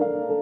You.